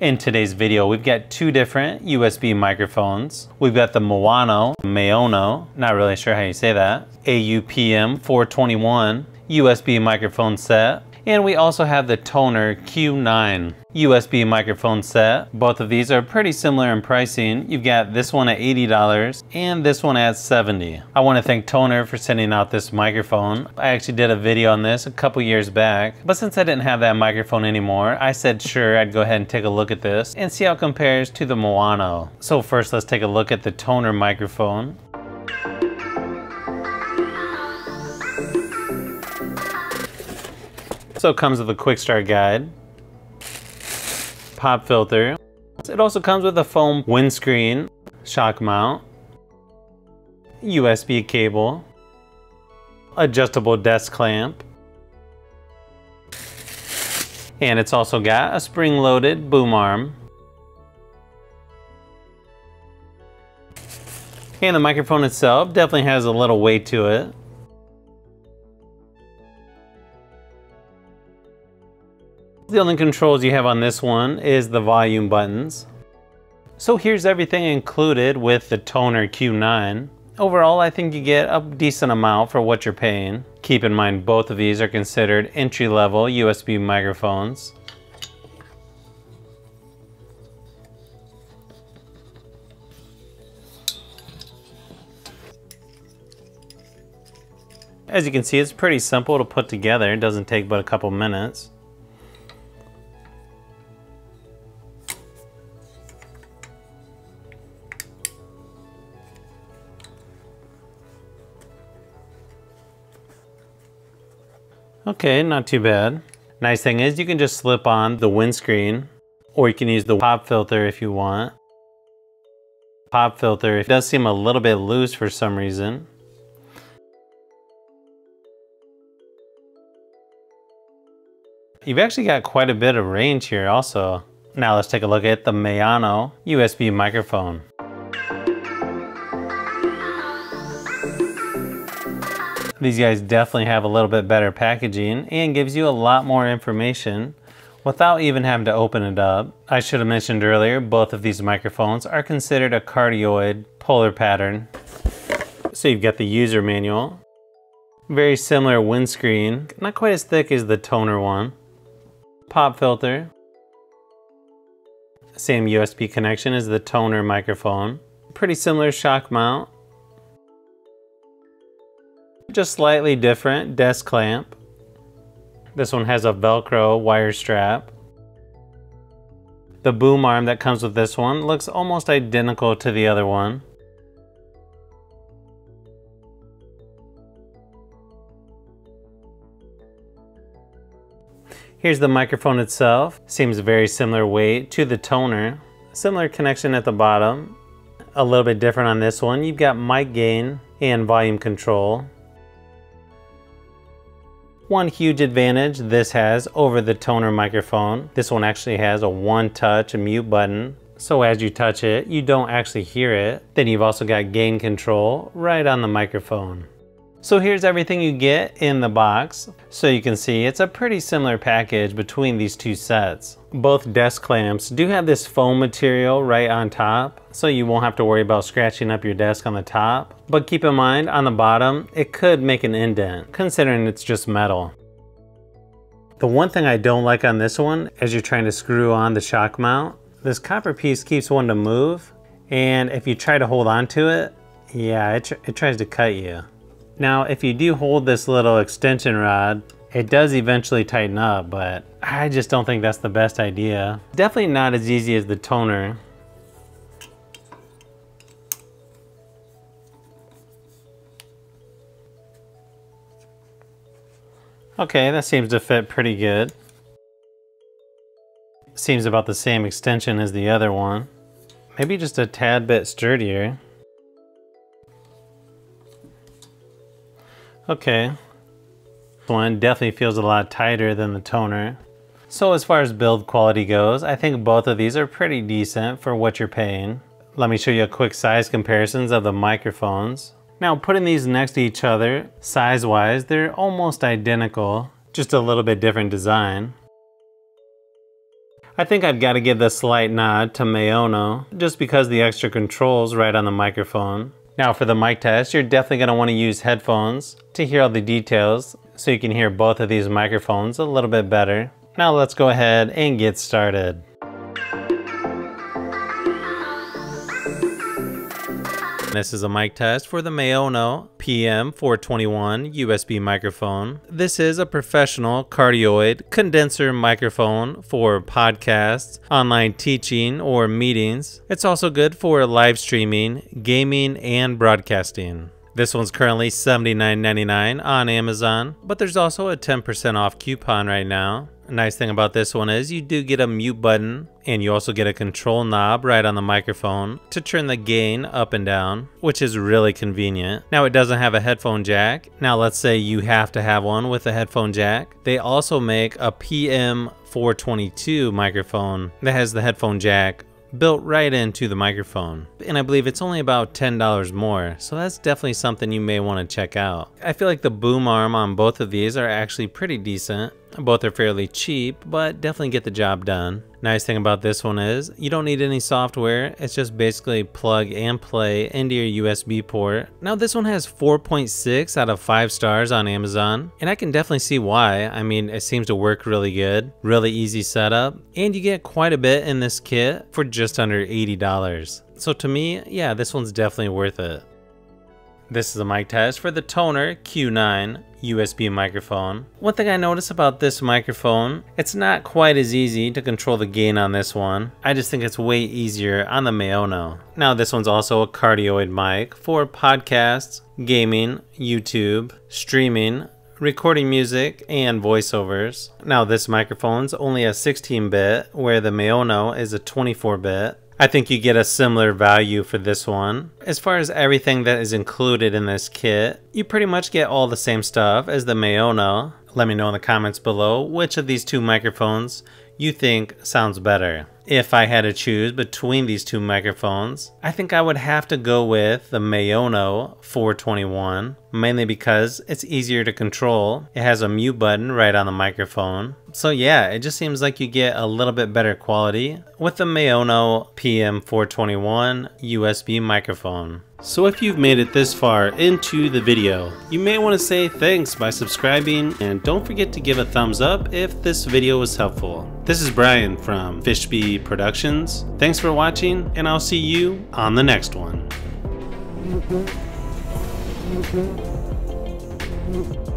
In today's video, we've got two different USB microphones. We've got the Moano, Maono, not really sure how you say that, AUPM 421 USB microphone set. And we also have the Tonor Q9 USB microphone set. Both of these are pretty similar in pricing. You've got this one at $80 and this one at 70. I want to thank Tonor for sending out this microphone. I actually did a video on this a couple years back, but since I didn't have that microphone anymore, I said sure I'd go ahead and take a look at this and see how it compares to the Moano. So first let's take a look at the Tonor microphone. So comes with a quick start guide, pop filter. It also comes with a foam windscreen, shock mount, USB cable, adjustable desk clamp, and it's also got a spring-loaded boom arm. And the microphone itself definitely has a little weight to it. The only controls you have on this one is the volume buttons. So here's everything included with the Tonor Q9. Overall, I think you get a decent amount for what you're paying. Keep in mind both of these are considered entry-level USB microphones. As you can see, it's pretty simple to put together. It doesn't take but a couple minutes. Okay, not too bad. Nice thing is you can just slip on the windscreen or you can use the pop filter if you want. Pop filter it does seem a little bit loose for some reason. You've actually got quite a bit of range here also. Now let's take a look at the Maono USB microphone. These guys definitely have a little bit better packaging and gives you a lot more information without even having to open it up. I should have mentioned earlier, both of these microphones are considered a cardioid polar pattern. So you've got the user manual, very similar windscreen, not quite as thick as the Tonor one. Pop filter, same USB connection as the Tonor microphone. Pretty similar shock mount, just slightly different desk clamp. This one has a Velcro wire strap. The boom arm that comes with this one looks almost identical to the other one. Here's the microphone itself. Seems very similar weight to the Tonor. Similar connection at the bottom. A little bit different on this one. You've got mic gain and volume control. One huge advantage this has over the Tonor microphone, this one actually has a one touch mute button. So as you touch it, you don't actually hear it. Then you've also got gain control right on the microphone. So here's everything you get in the box. So you can see it's a pretty similar package between these two sets. Both desk clamps do have this foam material right on top, so you won't have to worry about scratching up your desk on the top. But keep in mind, on the bottom, it could make an indent, considering it's just metal. The one thing I don't like on this one, as you're trying to screw on the shock mount, this copper piece keeps wanting to move, and if you try to hold on to it, yeah, it, tr it tries to cut you. Now, if you do hold this little extension rod, it does eventually tighten up, but I just don't think that's the best idea. Definitely not as easy as the Tonor. Okay, that seems to fit pretty good. Seems about the same extension as the other one. Maybe just a tad bit sturdier. Okay. One definitely feels a lot tighter than the Tonor. So as far as build quality goes, I think both of these are pretty decent for what you're paying. Let me show you a quick size comparisons of the microphones. Now putting these next to each other, size-wise, they're almost identical. just a little bit different design. I think I've got to give the slight nod to Maono, just because the extra controls right on the microphone. Now for the mic test, you're definitely going to want to use headphones to hear all the details so you can hear both of these microphones a little bit better. Now let's go ahead and get started. This is a mic test for the Maono PM421 USB microphone. This is a professional cardioid condenser microphone for podcasts, online teaching, or meetings. It's also good for live streaming, gaming, and broadcasting. This one's currently $79.99 on Amazon, but there's also a 10% off coupon right now. Nice thing about this one is you do get a mute button and you also get a control knob right on the microphone to turn the gain up and down, which is really convenient. Now it doesn't have a headphone jack. Now let's say you have to have one with a headphone jack. They also make a PM422 microphone that has the headphone jack built right into the microphone. And I believe it's only about $10 more, so that's definitely something you may want to check out. I feel like the boom arm on both of these are actually pretty decent. Both are fairly cheap, but definitely get the job done. Nice thing about this one is you don't need any software. It's just basically plug and play into your USB port. Now this one has 4.6 out of 5 stars on Amazon and I can definitely see why. I mean it seems to work really good, really easy setup and you get quite a bit in this kit for just under $80. So to me, yeah, this one's definitely worth it. This is a mic test for the Tonor Q9 USB microphone. One thing I notice about this microphone, it's not quite as easy to control the gain on this one. I just think it's way easier on the Maono. Now this one's also a cardioid mic for podcasts, gaming, YouTube, streaming, recording music, and voiceovers. Now this microphone's only a 16-bit, where the Maono is a 24-bit. I think you get a similar value for this one. As far as everything that is included in this kit, you pretty much get all the same stuff as the Maono. Let me know in the comments below which of these two microphones you think sounds better. If I had to choose between these two microphones, I think I would have to go with the Maono 421, mainly because it's easier to control. It has a mute button right on the microphone. So yeah, it just seems like you get a little bit better quality with the Maono PM421 USB microphone. So if you've made it this far into the video, you may want to say thanks by subscribing and don't forget to give a thumbs up if this video was helpful. This is Brian from Fishbee Productions. Thanks for watching and I'll see you on the next one. Thank you.